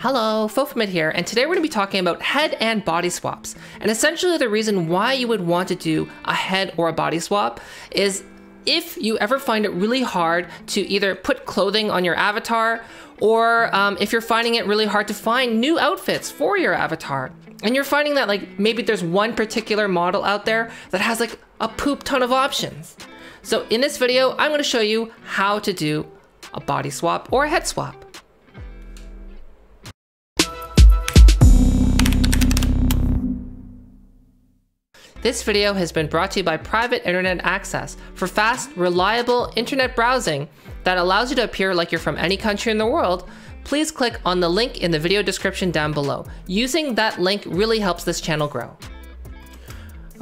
Hello, Fofamit here, and today we're going to be talking about head and body swaps. And essentially the reason why you would want to do a head or a body swap is if you ever find it really hard to either put clothing on your avatar or um, if you're finding it really hard to find new outfits for your avatar. And you're finding that like maybe there's one particular model out there that has like a poop ton of options. So in this video, I'm going to show you how to do a body swap or a head swap. This video has been brought to you by Private Internet Access for fast, reliable internet browsing that allows you to appear like you're from any country in the world. Please click on the link in the video description down below. Using that link really helps this channel grow.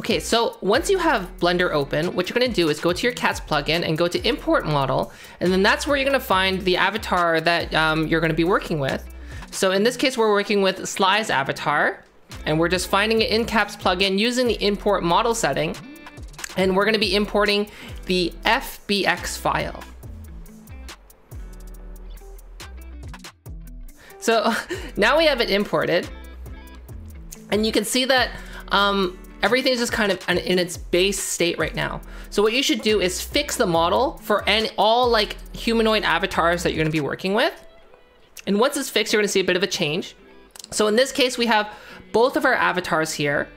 Okay, so once you have Blender open, what you're gonna do is go to your CATS plugin and go to import model, and then that's where you're gonna find the avatar that um, you're gonna be working with. So in this case, we're working with Sly's avatar, and we're just finding it in CATS plugin using the import model setting. And we're gonna be importing the FBX file. So now we have it imported and you can see that um, everything's just kind of in its base state right now. So what you should do is fix the model for any, all like humanoid avatars that you're gonna be working with. And once it's fixed, you're gonna see a bit of a change. So in this case, we have both of our avatars here.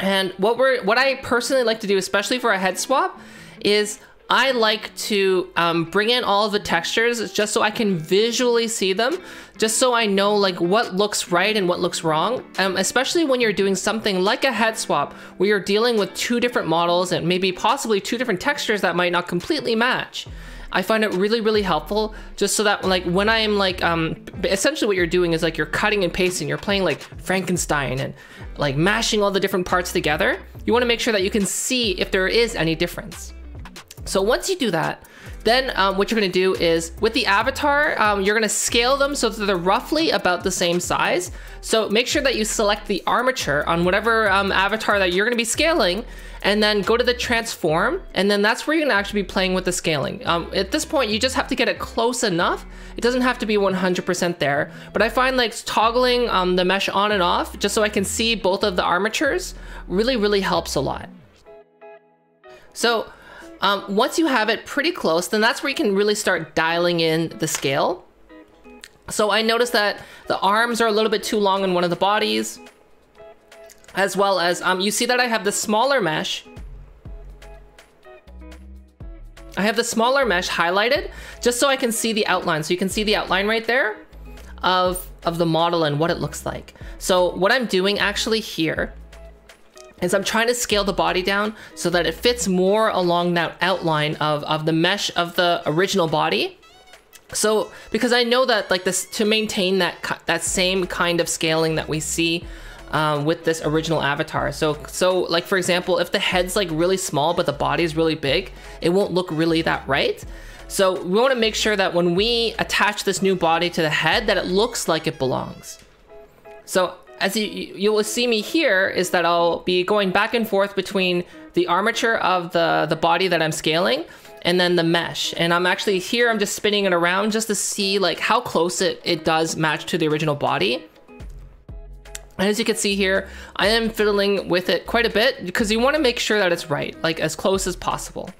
And what we're what I personally like to do, especially for a head swap, is I like to um, bring in all the textures just so I can visually see them, just so I know like what looks right and what looks wrong. Um, especially when you're doing something like a head swap, where you're dealing with two different models and maybe possibly two different textures that might not completely match. I find it really, really helpful just so that like when I am like, um, essentially what you're doing is like you're cutting and pasting, you're playing like Frankenstein and like mashing all the different parts together. You wanna make sure that you can see if there is any difference. So once you do that, then um, what you're gonna do is with the avatar, um, you're gonna scale them so that they're roughly about the same size. So make sure that you select the armature on whatever um, avatar that you're gonna be scaling and then go to the transform and then that's where you're gonna actually be playing with the scaling. Um, at this point, you just have to get it close enough. It doesn't have to be 100% there, but I find like toggling um, the mesh on and off just so I can see both of the armatures really, really helps a lot. So um, once you have it pretty close, then that's where you can really start dialing in the scale. So I noticed that the arms are a little bit too long in one of the bodies, as well as, um, you see that I have the smaller mesh. I have the smaller mesh highlighted just so I can see the outline. So you can see the outline right there of, of the model and what it looks like. So what I'm doing actually here is I'm trying to scale the body down so that it fits more along that outline of, of the mesh of the original body. So, because I know that like this, to maintain that, that same kind of scaling that we see um, with this original avatar. So, so like for example, if the head's like really small, but the body is really big, it won't look really that right. So we wanna make sure that when we attach this new body to the head, that it looks like it belongs. So as you, you will see me here is that I'll be going back and forth between the armature of the, the body that I'm scaling and then the mesh. And I'm actually here, I'm just spinning it around just to see like how close it, it does match to the original body. As you can see here, I am fiddling with it quite a bit because you want to make sure that it's right, like as close as possible.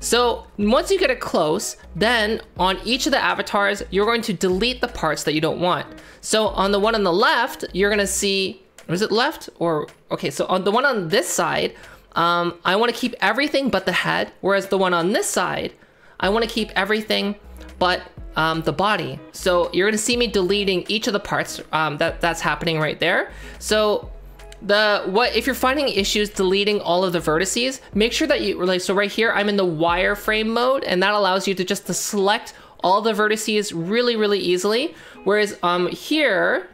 So once you get it close, then on each of the avatars, you're going to delete the parts that you don't want. So on the one on the left, you're gonna see, is it left or, okay, so on the one on this side, um, I wanna keep everything but the head, whereas the one on this side, I wanna keep everything but um, the body. So you're gonna see me deleting each of the parts um, that that's happening right there. So the what if you're finding issues deleting all of the vertices, make sure that you like so right here I'm in the wireframe mode and that allows you to just to select all the vertices really really easily. Whereas um here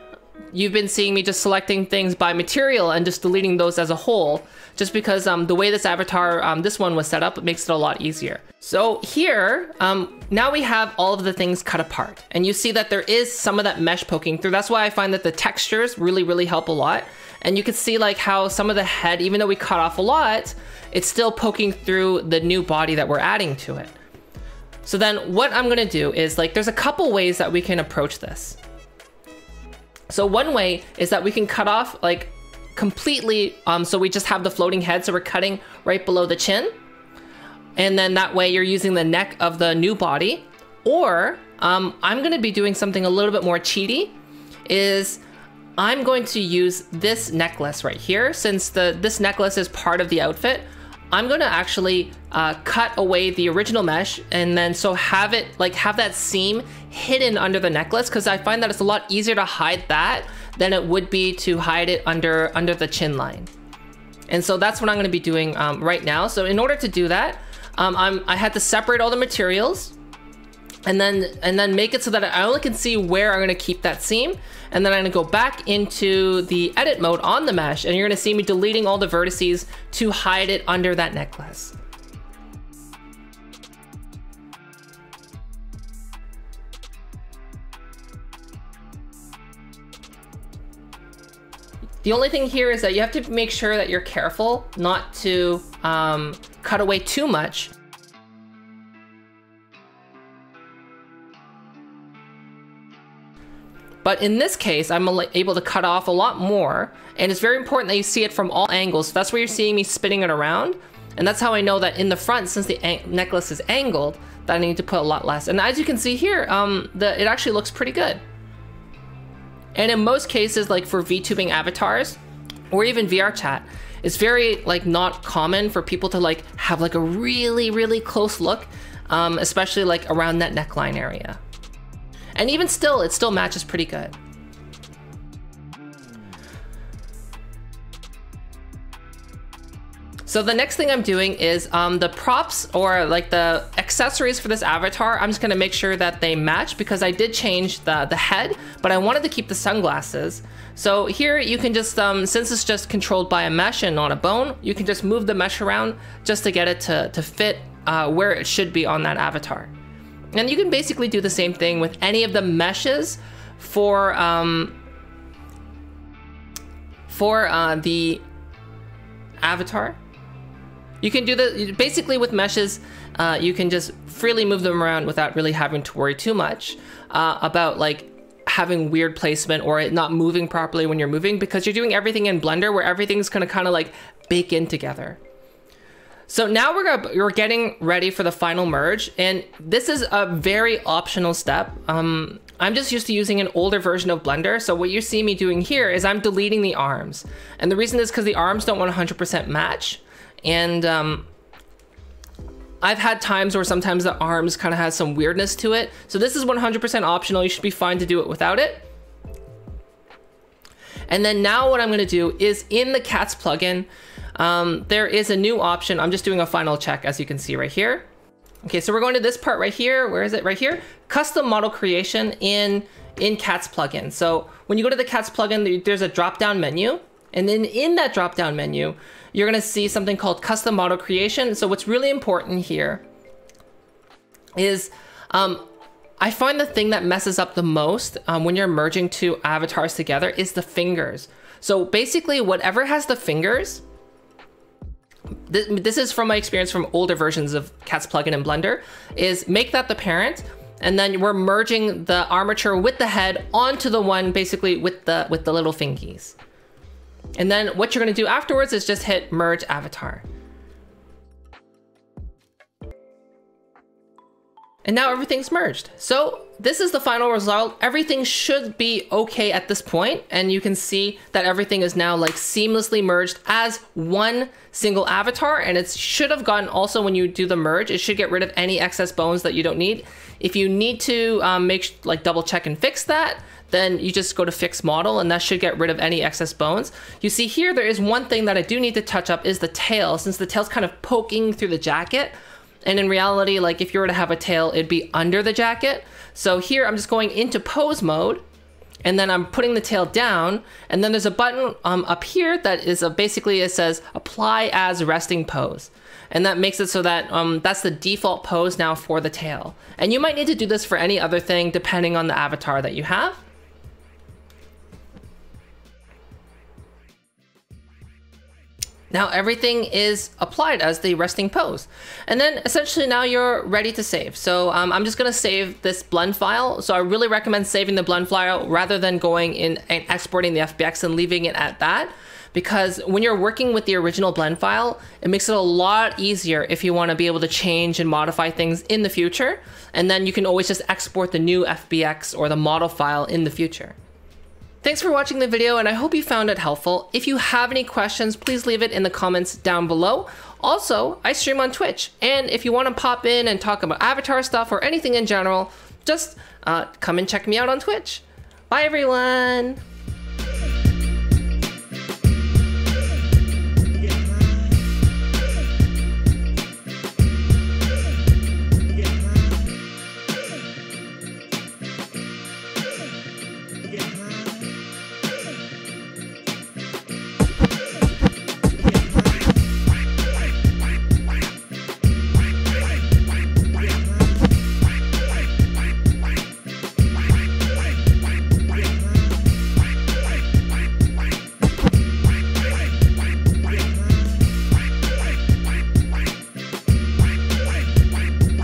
you've been seeing me just selecting things by material and just deleting those as a whole just because um, the way this avatar, um, this one was set up, it makes it a lot easier. So here, um, now we have all of the things cut apart and you see that there is some of that mesh poking through. That's why I find that the textures really, really help a lot. And you can see like how some of the head, even though we cut off a lot, it's still poking through the new body that we're adding to it. So then what I'm gonna do is like, there's a couple ways that we can approach this. So one way is that we can cut off like completely, um, so we just have the floating head, so we're cutting right below the chin. And then that way you're using the neck of the new body. Or um, I'm gonna be doing something a little bit more cheaty, is I'm going to use this necklace right here. Since the this necklace is part of the outfit, I'm gonna actually uh, cut away the original mesh and then so have it like have that seam hidden under the necklace because I find that it's a lot easier to hide that than it would be to hide it under under the chin line. And so that's what I'm gonna be doing um, right now. So in order to do that, um, I'm, I had to separate all the materials and then and then make it so that I only can see where I'm gonna keep that seam. And then I'm gonna go back into the edit mode on the mesh and you're gonna see me deleting all the vertices to hide it under that necklace. The only thing here is that you have to make sure that you're careful not to um, cut away too much. But in this case, I'm able to cut off a lot more. And it's very important that you see it from all angles. So that's where you're seeing me spinning it around. And that's how I know that in the front, since the necklace is angled, that I need to put a lot less. And as you can see here, um, the, it actually looks pretty good. And in most cases, like for VTubing avatars, or even VR chat, it's very like not common for people to like have like a really, really close look, um, especially like around that neckline area. And even still, it still matches pretty good. So the next thing I'm doing is um, the props or like the accessories for this avatar, I'm just gonna make sure that they match because I did change the, the head, but I wanted to keep the sunglasses. So here you can just, um, since it's just controlled by a mesh and not a bone, you can just move the mesh around just to get it to, to fit uh, where it should be on that avatar. And you can basically do the same thing with any of the meshes for, um, for uh, the avatar. You can do the, basically with meshes, uh, you can just freely move them around without really having to worry too much uh, about like having weird placement or it not moving properly when you're moving because you're doing everything in Blender where everything's gonna kind of like bake in together. So now we're, gonna, we're getting ready for the final merge and this is a very optional step. Um, I'm just used to using an older version of Blender. So what you see me doing here is I'm deleting the arms. And the reason is because the arms don't 100% match. And um, I've had times where sometimes the arms kind of has some weirdness to it. So this is 100% optional. You should be fine to do it without it. And then now what I'm gonna do is in the CATS plugin, um, there is a new option. I'm just doing a final check as you can see right here. Okay, so we're going to this part right here. Where is it? Right here. Custom model creation in, in CATS plugin. So when you go to the CATS plugin, there's a drop down menu. And then in that drop down menu, you're gonna see something called custom model creation. So what's really important here is um, I find the thing that messes up the most um, when you're merging two avatars together is the fingers. So basically whatever has the fingers, th this is from my experience from older versions of CATS plugin and Blender, is make that the parent and then we're merging the armature with the head onto the one basically with the with the little fingies. And then what you're gonna do afterwards is just hit merge avatar. And now everything's merged. So this is the final result. Everything should be okay at this point, and you can see that everything is now like seamlessly merged as one single avatar, and it should have gotten also when you do the merge, it should get rid of any excess bones that you don't need. If you need to um, make like double check and fix that, then you just go to fix model and that should get rid of any excess bones. You see here, there is one thing that I do need to touch up is the tail, since the tail's kind of poking through the jacket. And in reality, like if you were to have a tail, it'd be under the jacket. So here I'm just going into pose mode and then I'm putting the tail down and then there's a button um, up here that is a, basically it says apply as resting pose and that makes it so that um, that's the default pose now for the tail and you might need to do this for any other thing depending on the avatar that you have Now everything is applied as the resting pose. And then essentially now you're ready to save. So um, I'm just gonna save this blend file. So I really recommend saving the blend file rather than going in and exporting the FBX and leaving it at that. Because when you're working with the original blend file, it makes it a lot easier if you wanna be able to change and modify things in the future. And then you can always just export the new FBX or the model file in the future. Thanks for watching the video and I hope you found it helpful. If you have any questions, please leave it in the comments down below. Also, I stream on Twitch and if you want to pop in and talk about avatar stuff or anything in general, just uh, come and check me out on Twitch. Bye everyone!